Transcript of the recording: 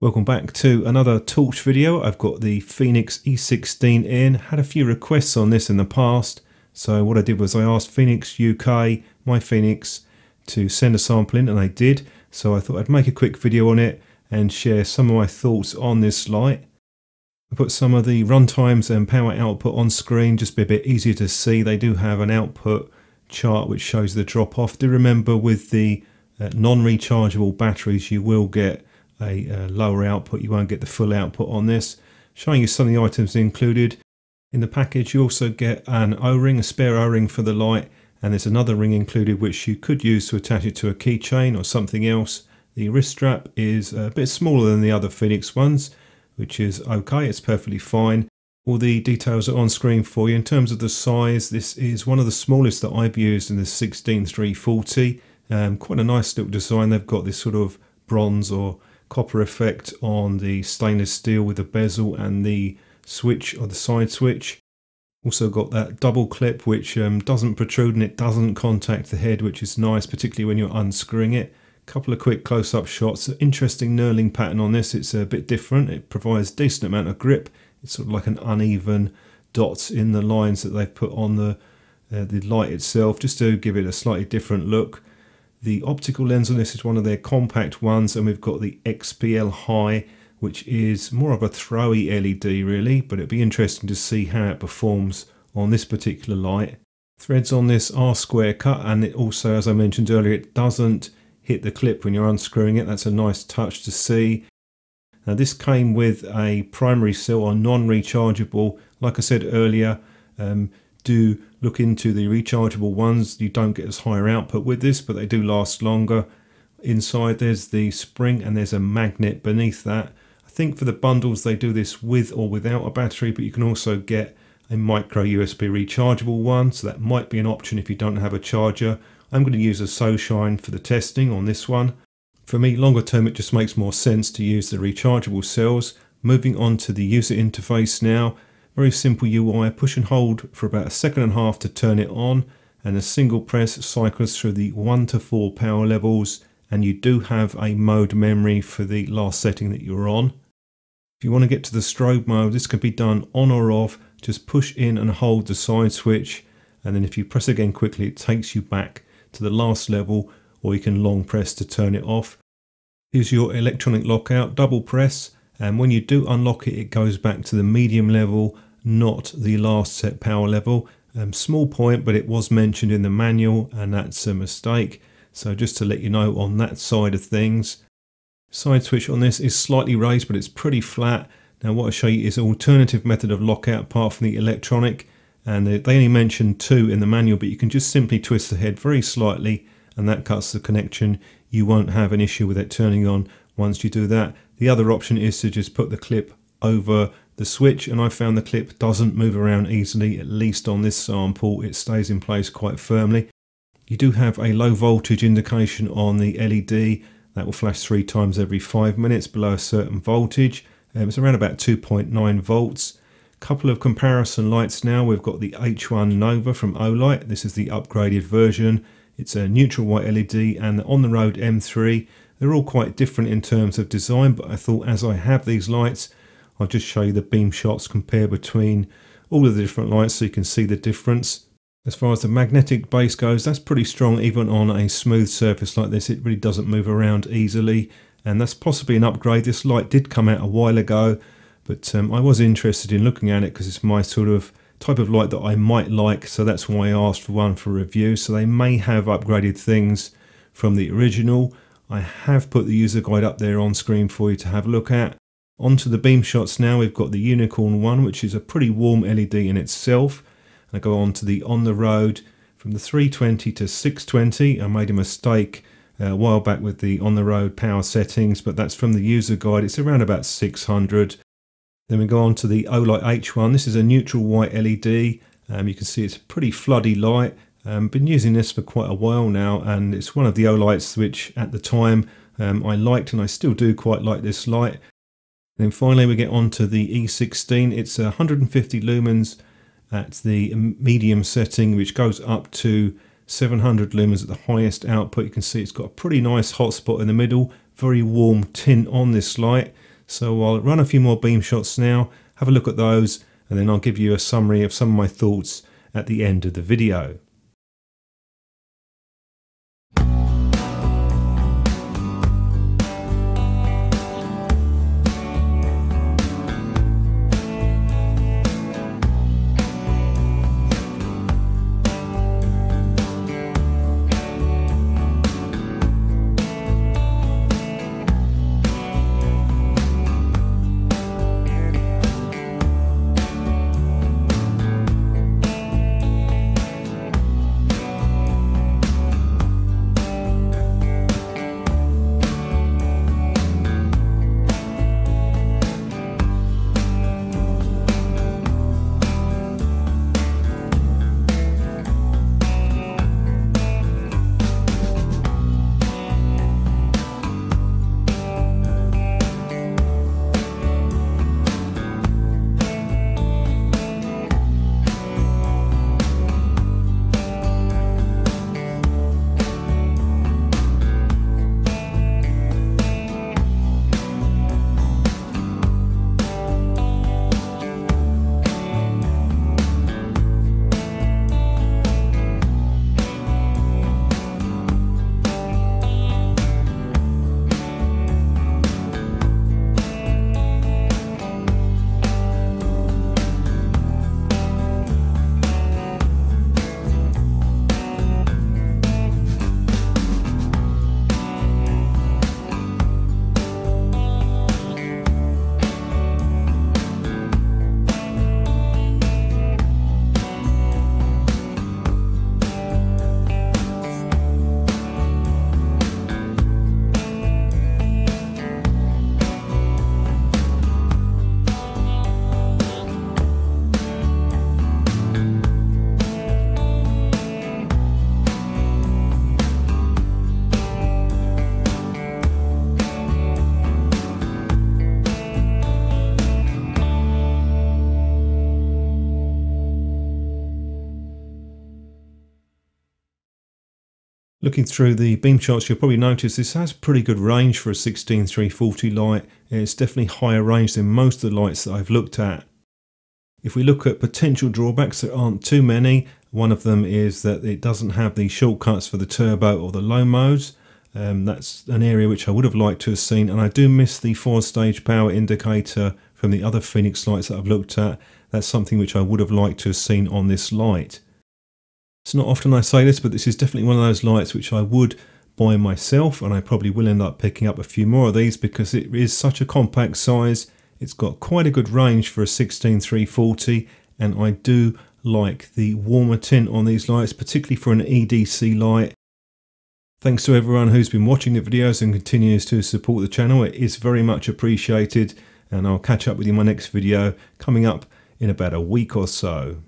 Welcome back to another torch video. I've got the Fenix E16 in. Had a few requests on this in the past. So what I did was I asked Fenix UK, my Fenix, to send a sample in and they did. So I thought I'd make a quick video on it and share some of my thoughts on this light. I put some of the runtimes and power output on screen just be a bit easier to see. They do have an output chart which shows the drop off. Do remember with the uh, non-rechargeable batteries you will get a uh, lower output. You won't get the full output on this. Showing you some of the items included. In the package you also get an O-ring, a spare O-ring for the light and there's another ring included which you could use to attach it to a keychain or something else. The wrist strap is a bit smaller than the other Fenix ones which is okay, it's perfectly fine. All the details are on screen for you. In terms of the size, this is one of the smallest that I've used in the 16340. Um, quite a nice little design. They've got this sort of bronze or copper effect on the stainless steel with the bezel and the switch or the side switch. Also got that double clip which um, doesn't protrude and it doesn't contact the head which is nice particularly when you're unscrewing it. Couple of quick close-up shots. Interesting knurling pattern on this. It's a bit different. It provides decent amount of grip. It's sort of like an uneven dots in the lines that they've put on the uh, the light itself just to give it a slightly different look. The optical lens on this is one of their compact ones and we've got the XP-L HI which is more of a throwy LED really but it'd be interesting to see how it performs on this particular light. Threads on this are square cut and it also as I mentioned earlier it doesn't hit the clip when you're unscrewing it. That's a nice touch to see. Now this came with a primary cell or non-rechargeable. Like I said earlier, um, do look into the rechargeable ones. You don't get as higher output with this, but they do last longer. Inside there's the spring and there's a magnet beneath that. I think for the bundles they do this with or without a battery, but you can also get a micro USB rechargeable one. So that might be an option if you don't have a charger. I'm going to use a SoShine for the testing on this one. For me, longer term, it just makes more sense to use the rechargeable cells. Moving on to the user interface now. Very simple UI, push and hold for about a second and a half to turn it on and a single press cycles through the 1 to 4 power levels and you do have a mode memory for the last setting that you're on. If you want to get to the strobe mode, this can be done on or off. Just push in and hold the side switch and then if you press again quickly, it takes you back to the last level or you can long press to turn it off. Here's your electronic lockout, double press and when you do unlock it it goes back to the medium level not the last set power level. Um, small point but it was mentioned in the manual and that's a mistake so just to let you know on that side of things. Side switch on this is slightly raised but it's pretty flat. Now what I'll show you is an alternative method of lockout apart from the electronic and they only mention two in the manual but you can just simply twist the head very slightly and that cuts the connection you won't have an issue with it turning on once you do that the other option is to just put the clip over the switch and I found the clip doesn't move around easily at least on this sample it stays in place quite firmly you do have a low voltage indication on the LED that will flash three times every five minutes below a certain voltage um, it's around about 2.9 volts Couple of comparison lights now. We've got the H1 Nova from Olight. This is the upgraded version. It's a neutral white LED and the On The Road M3. They're all quite different in terms of design, but I thought as I have these lights, I'll just show you the beam shots compare between all of the different lights so you can see the difference. As far as the magnetic base goes, that's pretty strong even on a smooth surface like this. It really doesn't move around easily and that's possibly an upgrade. This light did come out a while ago but um, I was interested in looking at it because it's my sort of type of light that I might like. So that's why I asked for one for review. So they may have upgraded things from the original. I have put the user guide up there on screen for you to have a look at. Onto the beam shots now, we've got the Unicorn one, which is a pretty warm LED in itself. And I go on to the On The Road from the 320 to 620. I made a mistake uh, a while back with the On The Road power settings, but that's from the user guide. It's around about 600. Then we go on to the Olight H1. This is a neutral white LED. Um, you can see it's a pretty floody light. Um, been using this for quite a while now and it's one of the Olights which at the time um, I liked and I still do quite like this light. Then finally we get on to the E16. It's uh, 150 lumens at the medium setting which goes up to 700 lumens at the highest output. You can see it's got a pretty nice hotspot in the middle, very warm tint on this light. So I'll run a few more beam shots now, have a look at those, and then I'll give you a summary of some of my thoughts at the end of the video. Looking through the beam charts, you'll probably notice this has pretty good range for a 16340 light. It's definitely higher range than most of the lights that I've looked at. If we look at potential drawbacks, there aren't too many. One of them is that it doesn't have the shortcuts for the turbo or the low modes. Um, that's an area which I would have liked to have seen, and I do miss the four-stage power indicator from the other Fenix lights that I've looked at. That's something which I would have liked to have seen on this light. It's not often I say this, but this is definitely one of those lights which I would buy myself, and I probably will end up picking up a few more of these because it is such a compact size. It's got quite a good range for a 16340, and I do like the warmer tint on these lights, particularly for an EDC light. Thanks to everyone who's been watching the videos and continues to support the channel. It is very much appreciated, and I'll catch up with you in my next video coming up in about a week or so.